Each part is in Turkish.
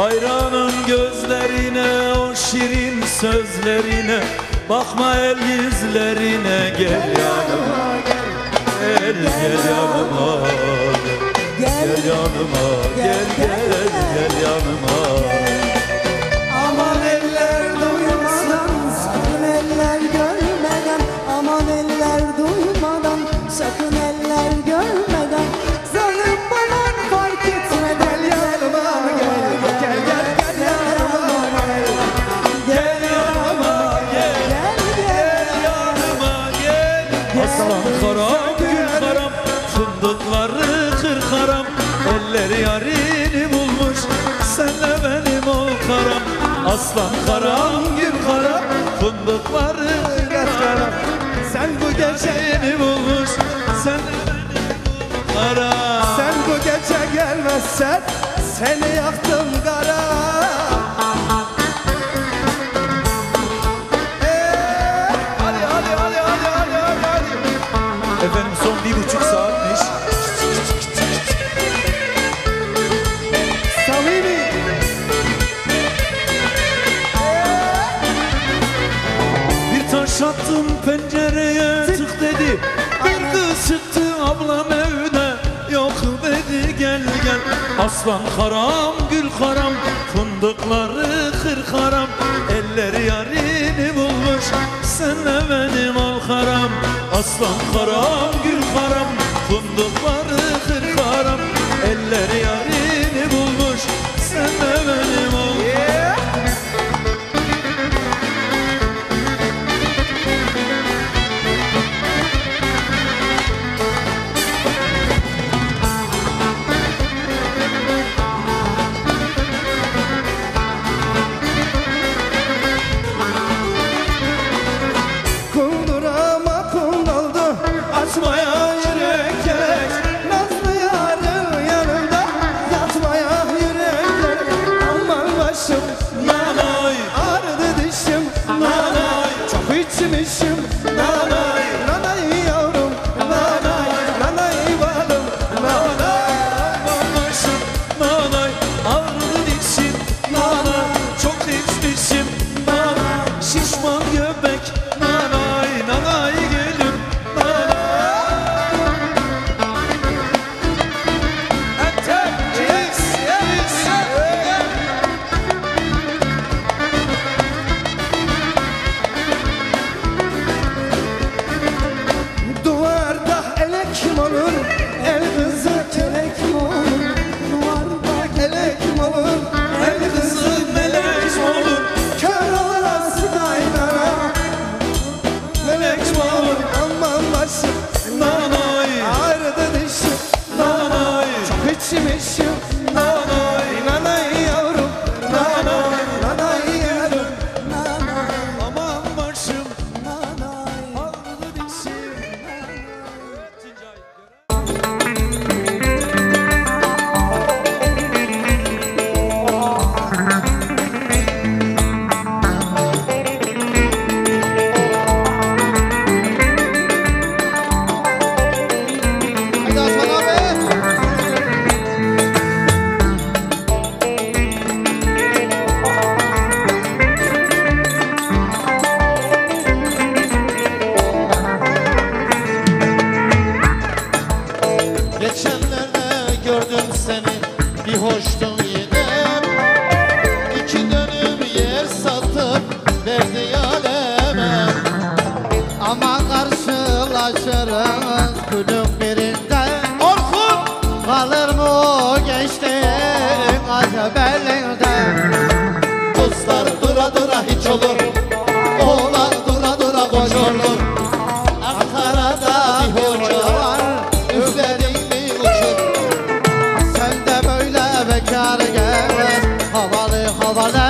Hayranın gözlerine o şirin sözlerine Bakma el yüzlerine gel yanıma Gel gel yanıma Gel yanıma gel gel gel yanıma Eller yarini bulmuş Senle benim ol karam Aslan karam gül karam Fındıkları kır karam Sen bu gece Yarini bulmuş Senle benim ol karam Sen bu gece gelmezsen Seni yaktım kara Aslan karam gül karam Fındıkları kır karam Eller yarini bulmuş Senle benim al karam Aslan karam gül karam Fındıkları kır karam Eller yarini bulmuş Senle benim se mexeu. Verdi aleme. Ama karşılaşırız günün birinde. Orkun! Kalır mı o gençliğin acaba elinde Kızlar dura dura hiç olur. Oğlan dura dura koç olur. Ankara'da bir hoca var Üfledin mi uçur? Sen de böyle bekar gel Havalı havalı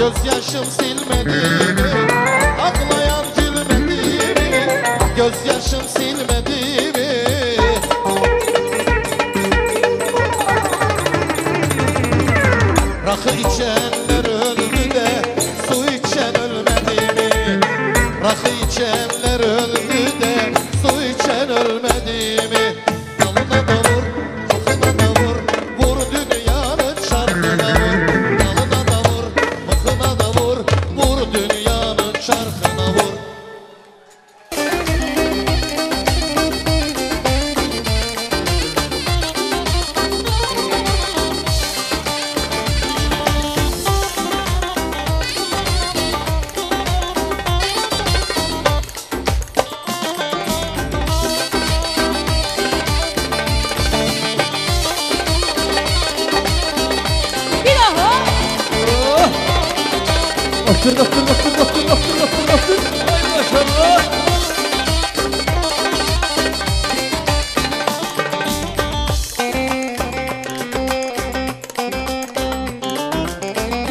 Gözyaşım silmedi mi? Ağlayan gülmedi mi? Gözyaşım silmedi mi? Rakı içenler öldü de su içen ölmedi mi? Rakı içenler Bastır bastır bastır bastır bastır bastır bastır Ay maşallah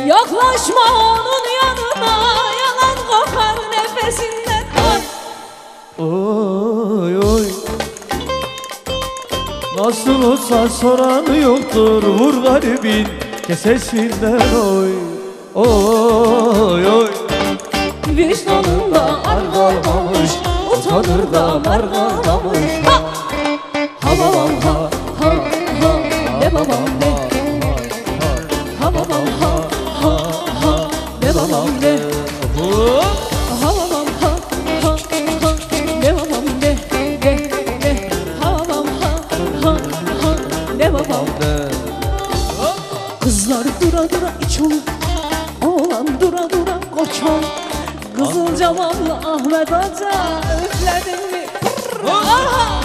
Yaklaşma onun yanına Yalan kokar nefesinden. Oy oy. Nasıl olsa soranı yoktur Vur garibin kesesinden oy Oy oy. Vicdanında argalamış Utanır da margalamış Ha! Ha babam ha ha ha Ne babam ne? Ha babam ha ha ha. Ne babam ne Hoca Üfledin mi? Aha!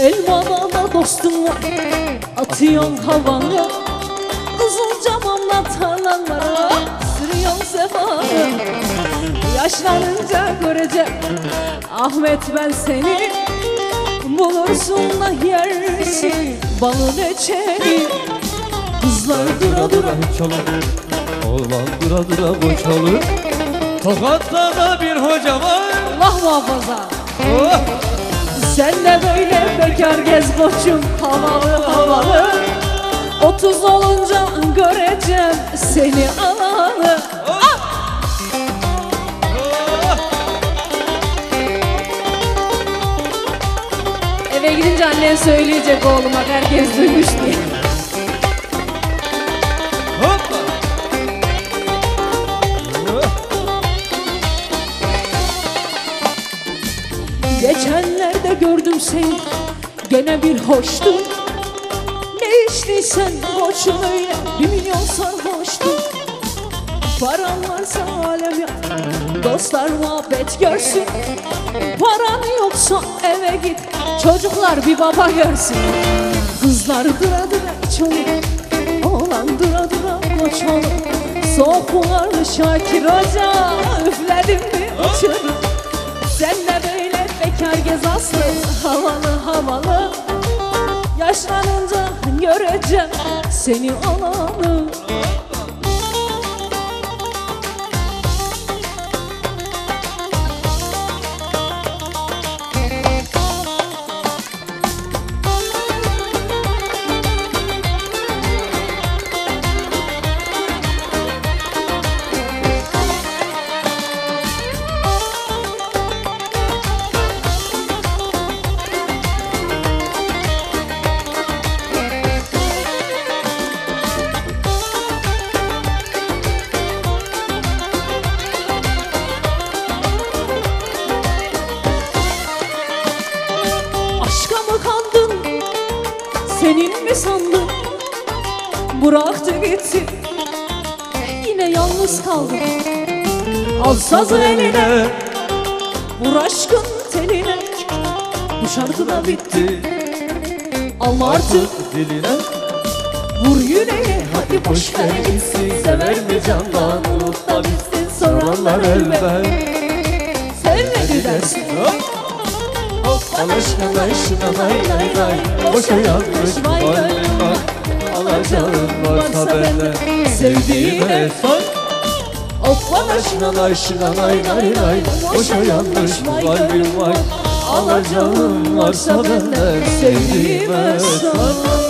Elmada da dostum var Atıyorsun havana Kızıl camamla tarlalara Yaşlanınca göreceğim Ahmet ben seni Bulursun da yersin Balın reçeli Kızlar dura dura çalar Oğlan dura dura boşalır Tokat'ta da bir hoca var. Allah muhafaza. Oh! Sen de böyle bekar gez koçum Havalı havalı. Otuz olunca göreceğim seni alalı annen söyleyecek oğluma herkes duymuş diye! Geçenlerde gördüm seni Gene bir hoştun. Ne içtiysen boşun öyle Bir milyon sarhoştun Paran varsa alem yap Dostlar muhabbet görsün. Paran yoksa eve git. Çocuklar bir baba görsün. Kızlar dıra dıra iç olur Oğlan dıra dıra koç olur Soğuk Şakir Hoca Üfledim mi uçurum sen de böyle bekar gez aslı Havalı havalı. Yaşlanınca göreceğim Seni alalı yalnız kaldın Al sazı eline Vur aşkın teline. Bu şarkı da bitti. Alma artık diline. Vur yüreğe hadi boş ver gitsin. Sever mi candan? unut da bitsin Soranlar elbet. Sevmedi dersin Alaşına layşına lay lay lay Boşa yanmış vay vay vay Alacağın varsa benden Sevdiğime sor Alaşına layşına lay lay Boşa yanmış vay vay Alacağın varsa benden Sevdiğime sor